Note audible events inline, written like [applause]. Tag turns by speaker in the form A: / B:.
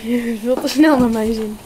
A: Je [laughs] veel te snel naar mijn zin.